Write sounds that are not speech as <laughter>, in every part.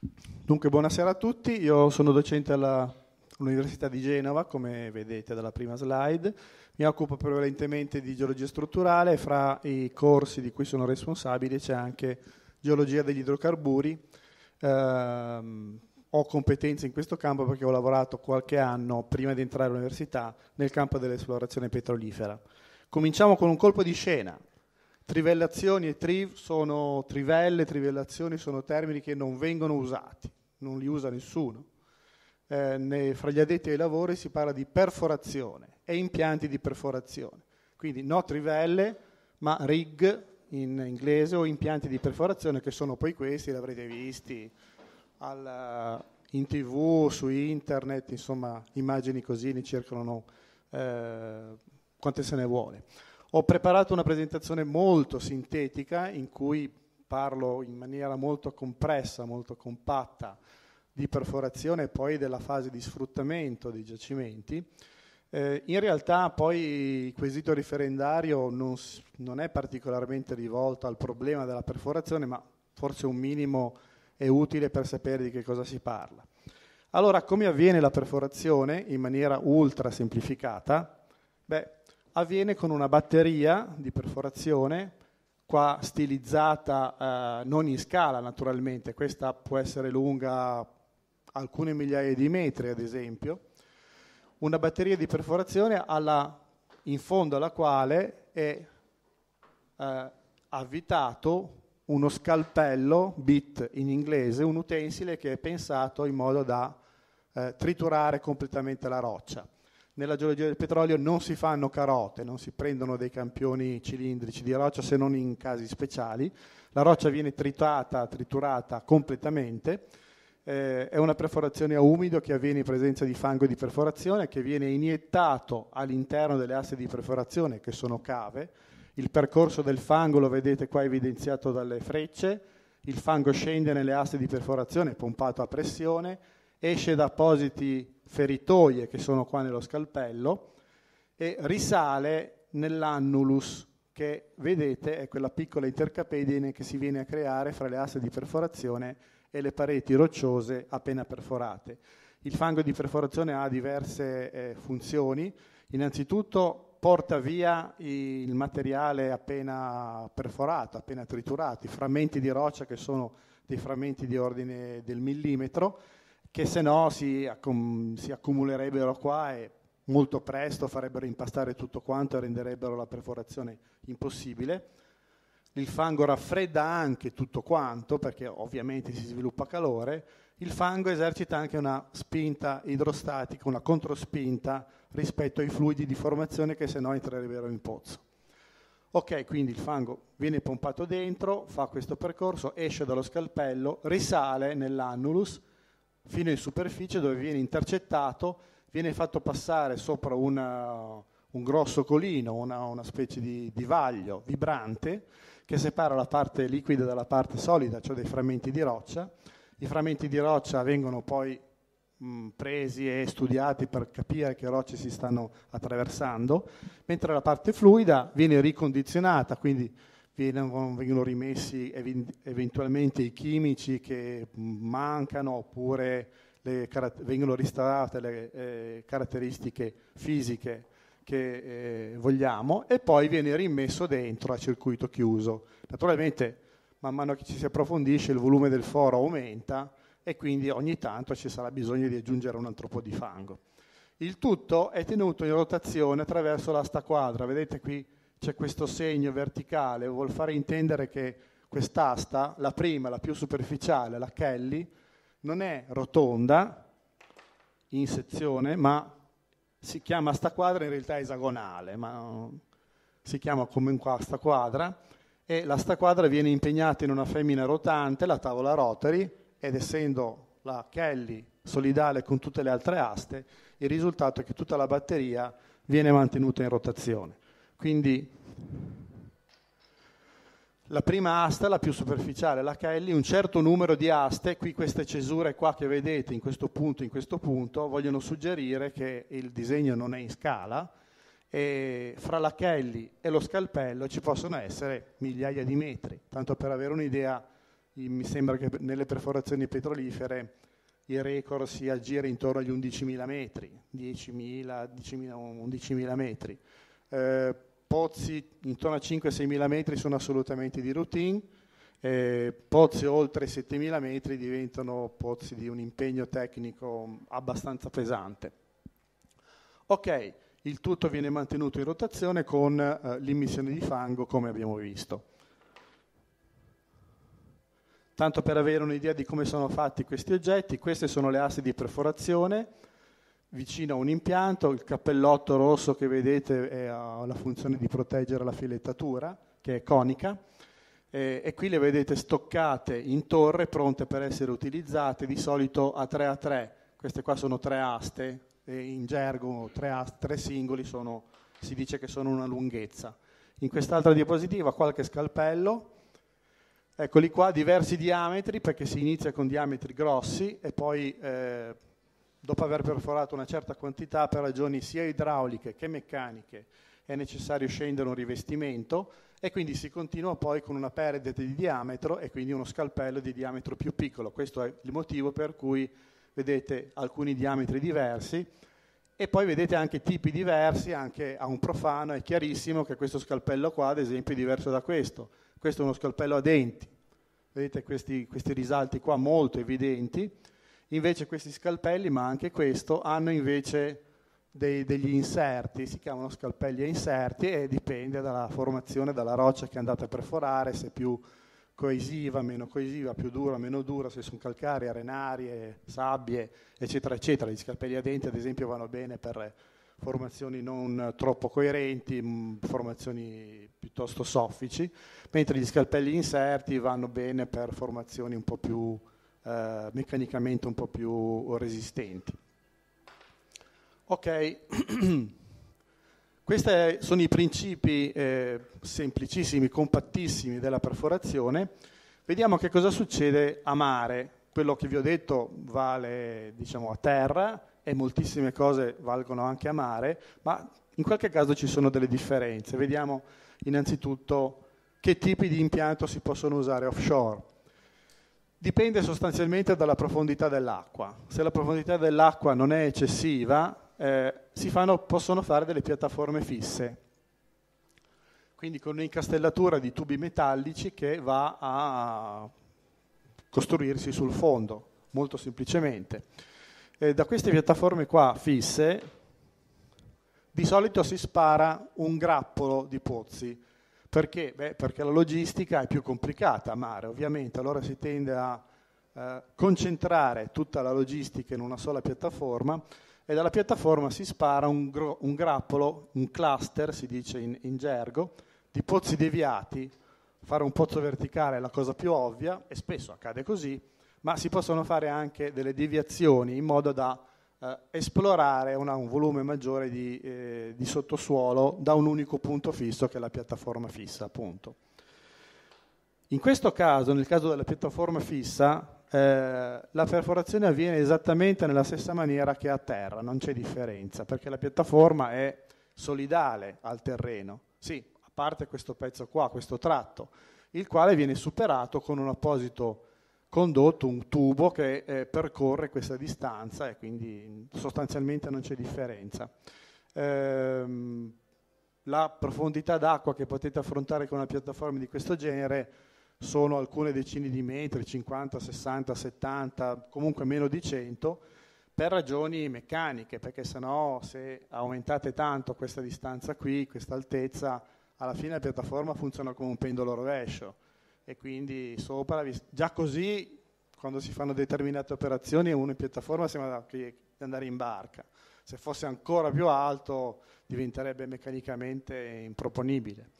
Dunque, buonasera a tutti, io sono docente all'Università di Genova, come vedete dalla prima slide, mi occupo prevalentemente di geologia strutturale fra i corsi di cui sono responsabile c'è anche geologia degli idrocarburi. Eh, ho competenze in questo campo perché ho lavorato qualche anno prima di entrare all'università nel campo dell'esplorazione petrolifera. Cominciamo con un colpo di scena. Trivellazioni e triv sono trivelle, trivellazioni sono termini che non vengono usati, non li usa nessuno. Eh, ne, fra gli addetti ai lavori si parla di perforazione e impianti di perforazione. Quindi no trivelle, ma rig in inglese o impianti di perforazione che sono poi questi, li avrete visti al, in tv, su internet, insomma immagini così ne circolano eh, quante se ne vuole. Ho preparato una presentazione molto sintetica in cui parlo in maniera molto compressa, molto compatta di perforazione e poi della fase di sfruttamento dei giacimenti. Eh, in realtà poi il quesito referendario non, non, è particolarmente rivolto al problema della perforazione, ma forse un minimo è utile per sapere di che cosa si parla. Allora, come avviene la perforazione in maniera ultra semplificata? Beh, avviene con una batteria di perforazione, qua stilizzata eh, non in scala naturalmente, questa può essere lunga alcune migliaia di metri ad esempio, una batteria di perforazione alla, in fondo alla quale è eh, avvitato uno scalpello, bit in inglese, un utensile che è pensato in modo da eh, triturare completamente la roccia nella geologia del petrolio non si fanno carote, non si prendono dei campioni cilindrici di roccia se non in casi speciali. La roccia viene tritata, triturata completamente. Eh, è una perforazione a umido che avviene in presenza di fango di perforazione che viene iniettato all'interno delle asse di perforazione che sono cave. Il percorso del fango lo vedete qua evidenziato dalle frecce. Il fango scende nelle asse di perforazione pompato a pressione, esce da appositi feritoie che sono qua nello scalpello e risale nell'annulus che vedete è quella piccola intercapedine che si viene a creare fra le asse di perforazione e le pareti rocciose appena perforate. Il fango di perforazione ha diverse eh, funzioni, innanzitutto porta via il materiale appena perforato, appena triturato, i frammenti di roccia che sono dei frammenti di ordine del millimetro, che se no si, accum- si accumulerebbero qua e molto presto farebbero impastare tutto quanto e renderebbero la perforazione impossibile. Il fango raffredda anche tutto quanto perché ovviamente si sviluppa calore. Il fango esercita anche una spinta idrostatica, una controspinta rispetto ai fluidi di formazione che se no entrerebbero in pozzo. Ok, quindi il fango viene pompato dentro, fa questo percorso, esce dallo scalpello, risale nell'annulus, fino in superficie dove viene intercettato, viene fatto passare sopra una, un grosso colino, una, una specie di, di, vaglio vibrante che separa la parte liquida dalla parte solida, cioè dei frammenti di roccia. I frammenti di roccia vengono poi mh, presi e studiati per capire che rocce si stanno attraversando, mentre la parte fluida viene ricondizionata, quindi vengono, rimessi eventualmente i chimici che mancano oppure le, vengono restaurate le eh, caratteristiche fisiche che eh, vogliamo e poi viene rimesso dentro a circuito chiuso. Naturalmente man mano che ci si approfondisce il volume del foro aumenta e quindi ogni tanto ci sarà bisogno di aggiungere un altro po' di fango. Il tutto è tenuto in rotazione attraverso l'asta quadra, vedete qui c'è questo segno verticale, vuol fare intendere che quest'asta, la prima, la più superficiale, la Kelly, non è rotonda in sezione, ma si chiama asta quadra, in realtà esagonale, ma si chiama comunque asta quadra, e l'asta quadra viene impegnata in una femmina rotante, la tavola rotary, ed essendo la Kelly solidale con tutte le altre aste, il risultato è che tutta la batteria viene mantenuta in rotazione. Quindi la prima asta, la più superficiale, la Kelly, un certo numero di aste, qui queste cesure qua che vedete in questo punto, in questo punto, vogliono suggerire che il disegno non è in scala e fra la Kelly e lo scalpello ci possono essere migliaia di metri, tanto per avere un'idea mi sembra che nelle perforazioni petrolifere il record si aggira intorno agli 11.000 metri, 10.000, 10.000 11.000 metri. Eh, pozzi intorno a 5-6.000 metri sono assolutamente di routine, eh, pozzi oltre 7.000 metri diventano pozzi di un impegno tecnico abbastanza pesante. Ok, il tutto viene mantenuto in rotazione con eh, l'immissione di fango come abbiamo visto. Tanto per avere un'idea di come sono fatti questi oggetti, queste sono le assi di perforazione vicino a un impianto, il cappellotto rosso che vedete ha la funzione di proteggere la filettatura, che è conica, e, e qui le vedete stoccate in torre, pronte per essere utilizzate, di solito a 3 a 3, queste qua sono tre aste, in gergo tre, aste, tre singoli sono, si dice che sono una lunghezza. In quest'altra diapositiva qualche scalpello, Eccoli qua, diversi diametri perché si inizia con diametri grossi e poi eh, dopo aver perforato una certa quantità per ragioni sia idrauliche che meccaniche è necessario scendere un rivestimento e quindi si continua poi con una perdita di diametro e quindi uno scalpello di diametro più piccolo. Questo è il motivo per cui vedete alcuni diametri diversi e poi vedete anche tipi diversi, anche a un profano è chiarissimo che questo scalpello qua ad esempio è diverso da questo. Questo è uno scalpello a denti, vedete questi, questi risalti qua molto evidenti, invece questi scalpelli, ma anche questo, hanno invece dei, degli inserti, si chiamano scalpelli a inserti e dipende dalla formazione, dalla roccia che andate a perforare, se è più coesiva, meno coesiva, più dura, meno dura, se sono calcari, arenarie, sabbie, eccetera, eccetera. Gli scalpelli a denti, ad esempio, vanno bene per formazioni non troppo coerenti, mm, formazioni piuttosto soffici, mentre gli scalpelli inserti vanno bene per formazioni un po' più eh, meccanicamente un po' più resistenti. Ok, <clears throat> questi sono i principi eh, semplicissimi, compattissimi della perforazione. Vediamo che cosa succede a mare. Quello che vi ho detto vale diciamo, a terra, e moltissime cose valgono anche a mare, ma in qualche caso ci sono delle differenze. Vediamo innanzitutto che tipi di impianto si possono usare offshore. Dipende sostanzialmente dalla profondità dell'acqua. Se la profondità dell'acqua non è eccessiva, eh, si fanno, possono fare delle piattaforme fisse, quindi con un'incastellatura di tubi metallici che va a costruirsi sul fondo, molto semplicemente. Eh, da queste piattaforme qua fisse di solito si spara un grappolo di pozzi. Perché? Beh, perché la logistica è più complicata a mare, ovviamente, allora si tende a eh, concentrare tutta la logistica in una sola piattaforma e dalla piattaforma si spara un, gro- un grappolo, un cluster, si dice in, in gergo, di pozzi deviati. Fare un pozzo verticale è la cosa più ovvia e spesso accade così, ma si possono fare anche delle deviazioni in modo da eh, esplorare una, un volume maggiore di, eh, di, sottosuolo da un unico punto fisso che è la piattaforma fissa, appunto. In questo caso, nel caso della piattaforma fissa, eh, la perforazione avviene esattamente nella stessa maniera che a terra, non c'è differenza, perché la piattaforma è solidale al terreno. Sì, a parte questo pezzo qua, questo tratto, il quale viene superato con un apposito condotto un tubo che eh, percorre questa distanza e quindi sostanzialmente non c'è differenza. Ehm, la profondità d'acqua che potete affrontare con una piattaforma di questo genere sono alcune decine di metri, 50, 60, 70, comunque meno di 100, per ragioni meccaniche, perché sennò se aumentate tanto questa distanza qui, questa altezza, alla fine la piattaforma funziona come un pendolo rovescio e quindi sopra, già così quando si fanno determinate operazioni uno in piattaforma sembra di andare in barca, se fosse ancora più alto diventerebbe meccanicamente improponibile.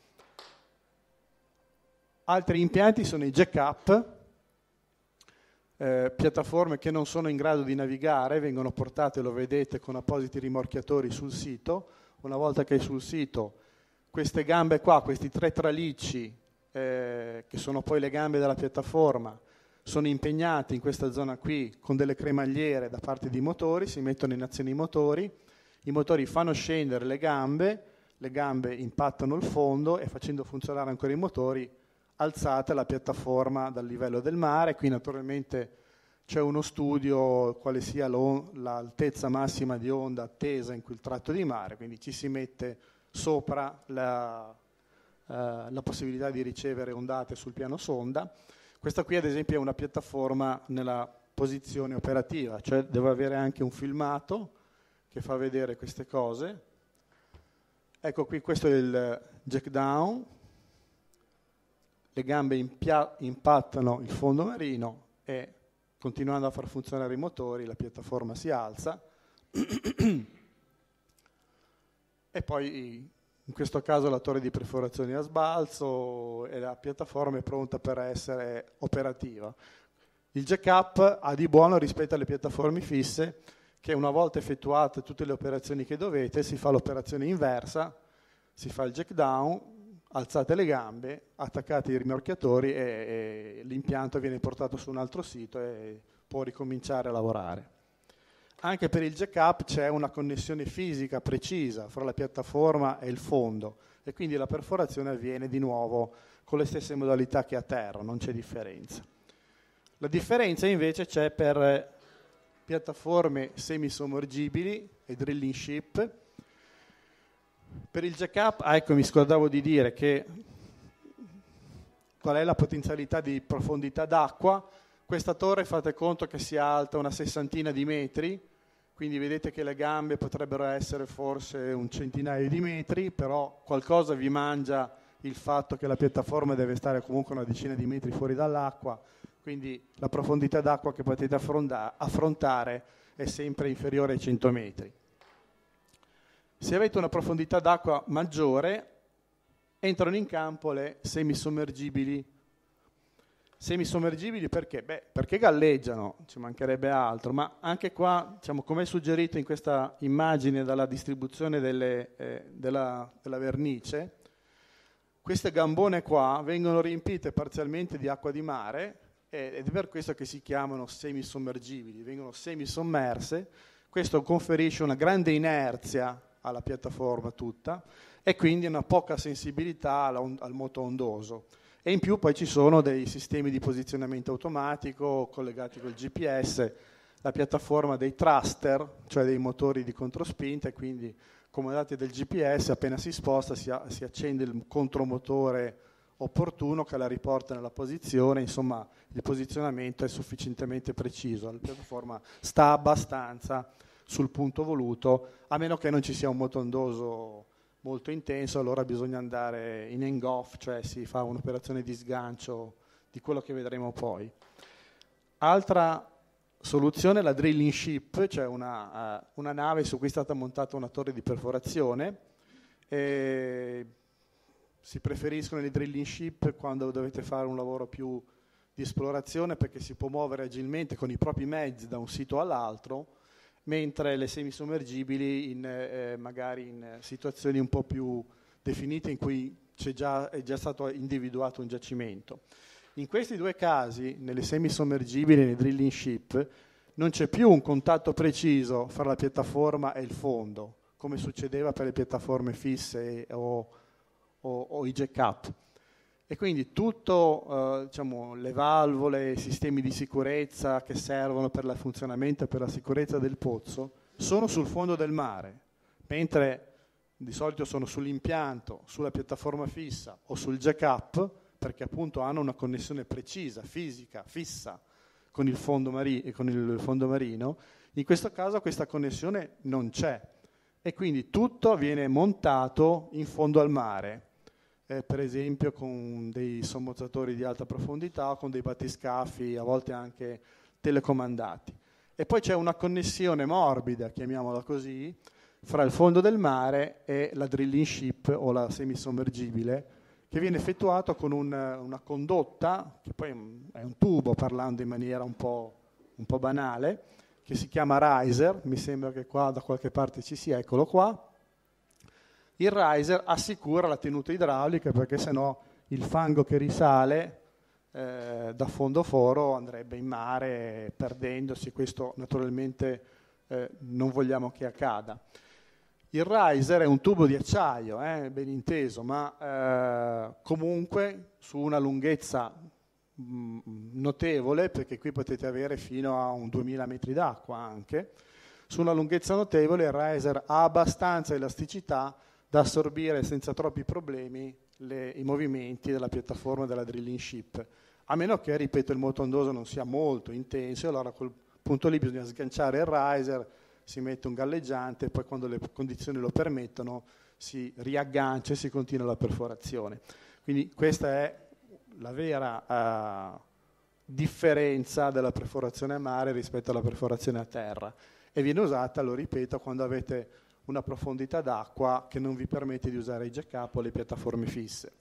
Altri impianti sono i jack-up, eh, piattaforme che non sono in grado di navigare, vengono portate, lo vedete, con appositi rimorchiatori sul sito. Una volta che è sul sito, queste gambe qua, questi tre tralicci eh, che sono poi le gambe della piattaforma, sono impegnati in questa zona qui con delle cremagliere da parte di motori, si mettono in azione i motori, i motori fanno scendere le gambe, le gambe impattano il fondo e facendo funzionare ancora i motori alzate la piattaforma dal livello del mare, qui naturalmente c'è uno studio quale sia l'altezza massima di onda attesa in quel tratto di mare, quindi ci si mette sopra la, la possibilità di ricevere ondate sul piano sonda. Questa qui ad esempio è una piattaforma nella posizione operativa, cioè deve avere anche un filmato che fa vedere queste cose. Ecco qui questo è il jack down, le gambe impattano il fondo marino e continuando a far funzionare i motori la piattaforma si alza <clears throat> e poi in questo caso la torre di perforazione a sbalzo e la piattaforma è pronta per essere operativa. Il jack-up ha di buono rispetto alle piattaforme fisse che una volta effettuate tutte le operazioni che dovete si fa l'operazione inversa, si fa il jack down, alzate le gambe, attaccate i rimorchiatori e, e l'impianto viene portato su un altro sito e può ricominciare a lavorare. Anche per il jack-up c'è una connessione fisica precisa fra la piattaforma e il fondo e quindi la perforazione avviene di nuovo con le stesse modalità che a terra, non c'è differenza. La differenza invece c'è per piattaforme semisommergibili e drilling ship per il jack-up, ah, ecco, mi scordavo di dire che qual è la potenzialità di profondità d'acqua. Questa torre fate conto che sia alta una sessantina di metri, quindi vedete che le gambe potrebbero essere forse un centinaio di metri, però qualcosa vi mangia il fatto che la piattaforma deve stare comunque una decina di metri fuori dall'acqua, quindi la profondità d'acqua che potete affrontare è sempre inferiore ai 100 metri. Se avete una profondità d'acqua maggiore, entrano in campo le semisommergibili. Semisommergibili perché? Beh, perché galleggiano, ci mancherebbe altro, ma anche qua, diciamo, come suggerito in questa immagine dalla distribuzione delle, eh, della, della vernice, queste gambone qua vengono riempite parzialmente di acqua di mare ed è per questo che si chiamano semisommergibili, vengono semisommerse, questo conferisce una grande inerzia alla piattaforma tutta e quindi una poca sensibilità al, al moto ondoso. E in più poi ci sono dei sistemi di posizionamento automatico collegati col GPS, la piattaforma dei thruster, cioè dei motori di controspinta, e quindi comodati del GPS, appena si sposta si, a, si accende il contromotore opportuno che la riporta nella posizione, insomma il posizionamento è sufficientemente preciso, la piattaforma sta abbastanza sul punto voluto, a meno che non ci sia un motondoso molto intenso, allora bisogna andare in hang-off, cioè si fa un'operazione di sgancio di quello che vedremo poi. Altra soluzione è la drilling ship, cioè una, uh, una, nave su cui è stata montata una torre di perforazione. Si preferiscono le drilling ship quando dovete fare un lavoro più di esplorazione perché si può muovere agilmente con i propri mezzi da un sito all'altro mentre le semisommergibili in, eh, magari in situazioni un po' più definite in cui già, è già stato individuato un giacimento. In questi due casi, nelle semisommergibili e nei drilling ship, non c'è più un contatto preciso fra la piattaforma e il fondo, come succedeva per le piattaforme fisse o, o, o i jack-up e quindi tutte eh, diciamo, le valvole, i sistemi di sicurezza che servono per il funzionamento e per la sicurezza del pozzo sono sul fondo del mare, mentre di solito sono sull'impianto, sulla piattaforma fissa o sul jack-up, perché appunto hanno una connessione precisa, fisica, fissa con il fondo, mari- con il fondo marino, in questo caso questa connessione non c'è. E quindi tutto viene montato in fondo al mare eh, per esempio con dei sommozzatori di alta profondità o con dei battiscafi, a volte anche telecomandati. E poi c'è una connessione morbida, chiamiamola così, fra il fondo del mare e la drilling ship o la semisommergibile, che viene effettuato con un, una condotta, che poi è un tubo parlando in maniera un po', un po' banale, che si chiama riser, mi sembra che qua da qualche parte ci sia, eccolo qua, il riser assicura la tenuta idraulica perché sennò il fango che risale eh, da fondo foro andrebbe in mare perdendosi, questo naturalmente eh, non vogliamo che accada. Il riser è un tubo di acciaio, eh, ben inteso, ma eh, comunque su una lunghezza mh, mm, notevole, perché qui potete avere fino a un 2000 metri d'acqua anche, su una lunghezza notevole il riser ha abbastanza elasticità da assorbire senza troppi problemi le, i movimenti della piattaforma della drilling ship, a meno che, ripeto, il moto ondoso non sia molto intenso, allora a quel punto lì bisogna sganciare il riser, si mette un galleggiante e poi quando le condizioni lo permettono si riaggancia e si continua la perforazione. Quindi questa è la vera uh, differenza della perforazione a mare rispetto alla perforazione a terra e viene usata, lo ripeto, quando avete una profondità d'acqua che non vi permette di usare i jack-up o le piattaforme fisse.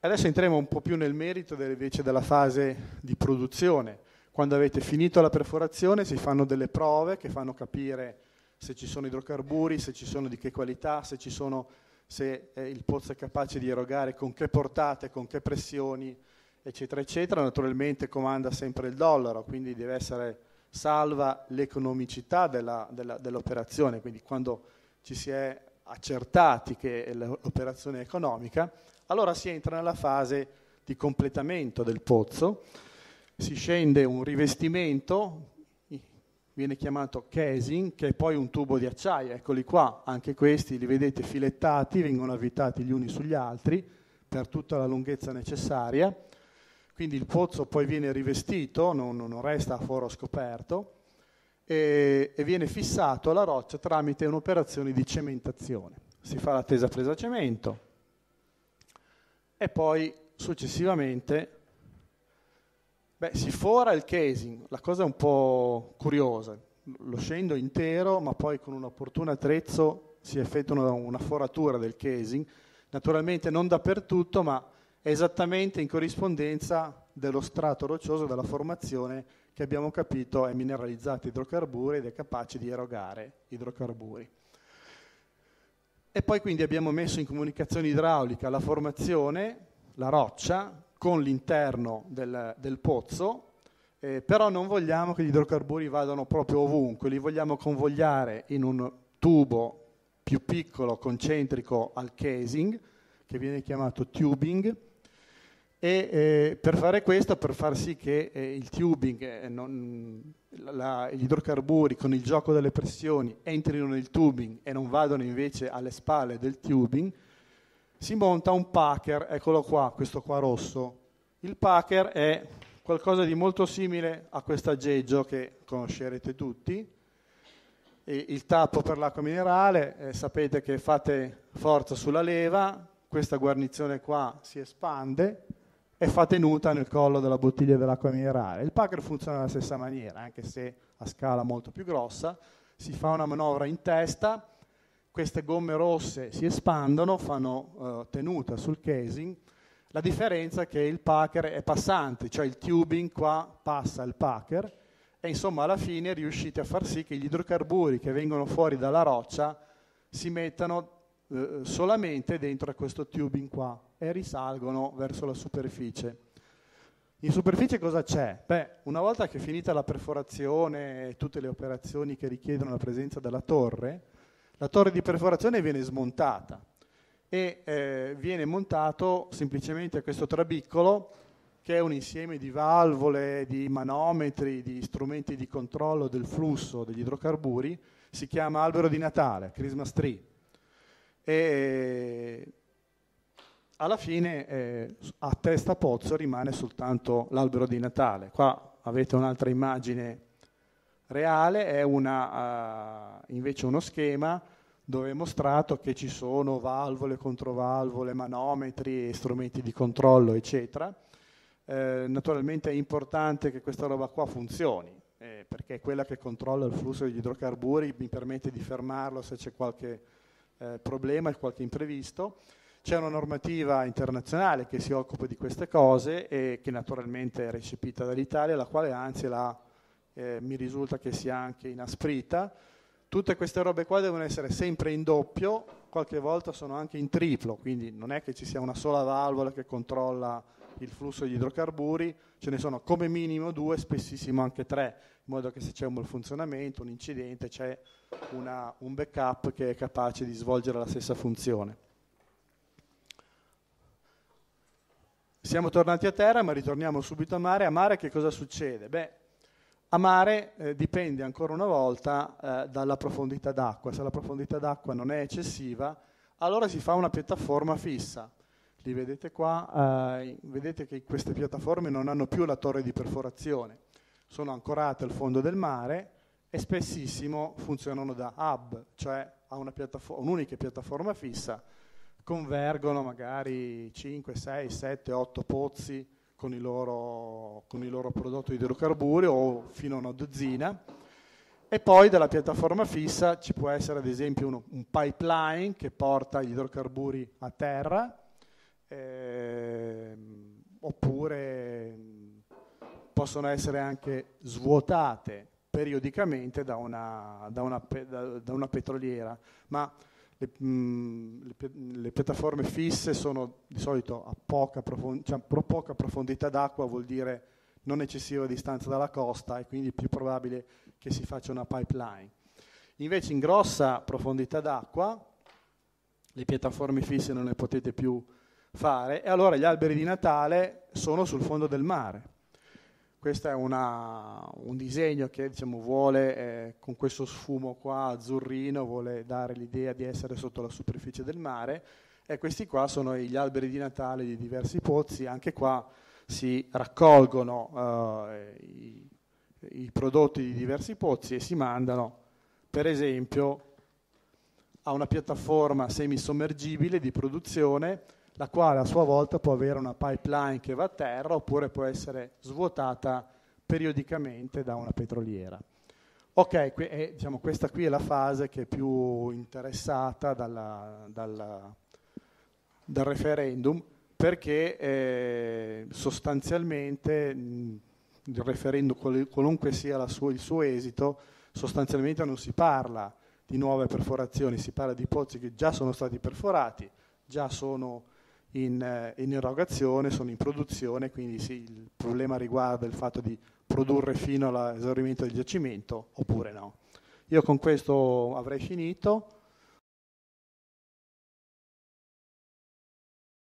Adesso entriamo un po' più nel merito invece della fase di produzione. Quando avete finito la perforazione si fanno delle prove che fanno capire se ci sono idrocarburi, se ci sono di che qualità, se, sono, se eh, il pozzo è capace di erogare con che portate, con che pressioni, eccetera, eccetera. Naturalmente comanda sempre il dollaro, quindi deve essere salva l'economicità della, della, dell'operazione, quindi quando ci si è accertati che l'operazione è economica, allora si entra nella fase di completamento del pozzo, si scende un rivestimento, viene chiamato casing, che è poi un tubo di acciaio, eccoli qua, anche questi li vedete filettati, vengono avvitati gli uni sugli altri per tutta la lunghezza necessaria, quindi il pozzo poi viene rivestito, non, non resta a foro scoperto, e, e, viene fissato alla roccia tramite un'operazione di cementazione. Si fa la tesa presa cemento e poi successivamente beh, si fora il casing, la cosa è un po' curiosa, lo scendo intero ma poi con un opportuno attrezzo si effettua una, una foratura del casing, naturalmente non dappertutto ma esattamente in corrispondenza dello strato roccioso della formazione che abbiamo capito è mineralizzato idrocarburi ed è capace di erogare idrocarburi. E poi quindi abbiamo messo in comunicazione idraulica la formazione, la roccia, con l'interno del, del pozzo, eh, però non vogliamo che gli idrocarburi vadano proprio ovunque, li vogliamo convogliare in un tubo più piccolo, concentrico al casing, che viene chiamato tubing, e eh, per fare questo, per far sì che eh, il tubing, eh, non, la, gli idrocarburi con il gioco delle pressioni entrino nel tubing e non vadano invece alle spalle del tubing, si monta un packer, eccolo qua, questo qua rosso. Il packer è qualcosa di molto simile a questo aggeggio che conoscerete tutti, e il tappo per l'acqua minerale, eh, sapete che fate forza sulla leva, questa guarnizione qua si espande, e fa tenuta nel collo della bottiglia dell'acqua minerale. Il packer funziona alla stessa maniera, anche se a scala molto più grossa. Si fa una manovra in testa, queste gomme rosse si espandono, fanno uh, tenuta sul casing. La differenza è che il packer è passante, cioè il tubing qua passa il packer e insomma alla fine riuscite a far sì che gli idrocarburi che vengono fuori dalla roccia si mettano uh, solamente dentro a questo tubing qua e risalgono verso la superficie. In superficie cosa c'è? Beh, una volta che è finita la perforazione e tutte le operazioni che richiedono la presenza della torre, la torre di perforazione viene smontata e eh, viene montato semplicemente questo trabiccolo che è un insieme di valvole, di manometri, di strumenti di controllo del flusso degli idrocarburi, si chiama albero di Natale, Christmas tree. E alla fine eh, a testa pozzo rimane soltanto l'albero di Natale. Qua avete un'altra immagine reale, è una, uh, invece uno schema dove è mostrato che ci sono valvole, controvalvole, manometri, strumenti di controllo, eccetera. Eh, naturalmente è importante che questa roba qua funzioni, eh, perché è quella che controlla il flusso degli idrocarburi, mi permette di fermarlo se c'è qualche eh, problema, qualche imprevisto. C'è una normativa internazionale che si occupa di queste cose e che naturalmente è recepita dall'Italia, la quale anzi la, eh, mi risulta che sia anche inasprita. Tutte queste robe qua devono essere sempre in doppio, qualche volta sono anche in triplo, quindi non è che ci sia una sola valvola che controlla il flusso di idrocarburi, ce ne sono come minimo due, spessissimo anche tre, in modo che se c'è un malfunzionamento, un incidente, c'è una, un backup che è capace di svolgere la stessa funzione. Siamo tornati a terra, ma ritorniamo subito a mare. A mare che cosa succede? Beh, a mare eh, dipende ancora una volta eh, dalla profondità d'acqua. Se la profondità d'acqua non è eccessiva, allora si fa una piattaforma fissa. Li vedete qua, eh, vedete che queste piattaforme non hanno più la torre di perforazione, sono ancorate al fondo del mare e spessissimo funzionano da hub, cioè a una piattaforma, un'unica piattaforma fissa convergono magari 5, 6, 7, 8 pozzi con i loro, con i loro prodotti di idrocarburi o fino a una dozzina. E poi dalla piattaforma fissa ci può essere ad esempio uno, un pipeline che porta gli idrocarburi a terra, eh, oppure possono essere anche svuotate periodicamente da una, da una, da una petroliera. Ma le, mh, mm, le, le, piattaforme fisse sono di solito a poca, profond- cioè, poca profondità d'acqua, vuol dire non eccessiva distanza dalla costa e quindi è più probabile che si faccia una pipeline. Invece in grossa profondità d'acqua le piattaforme fisse non le potete più fare e allora gli alberi di Natale sono sul fondo del mare questo è una, un disegno che diciamo, vuole, eh, con questo sfumo qua azzurrino, vuole dare l'idea di essere sotto la superficie del mare. E questi qua sono gli alberi di Natale di diversi pozzi, anche qua si raccolgono eh, i, i prodotti di diversi pozzi e si mandano, per esempio, a una piattaforma semisommergibile di produzione la quale a sua volta può avere una pipeline che va a terra oppure può essere svuotata periodicamente da una petroliera. Ok, qui è, diciamo, questa qui è la fase che è più interessata dalla, dalla, dal referendum perché eh, sostanzialmente mh, il referendum, qualunque sia sua, il suo esito, sostanzialmente non si parla di nuove perforazioni, si parla di pozzi che già sono stati perforati, già sono in, eh, in erogazione, sono in produzione, quindi sì, il problema riguarda il fatto di produrre fino all'esaurimento del giacimento oppure no. Io con questo avrei finito.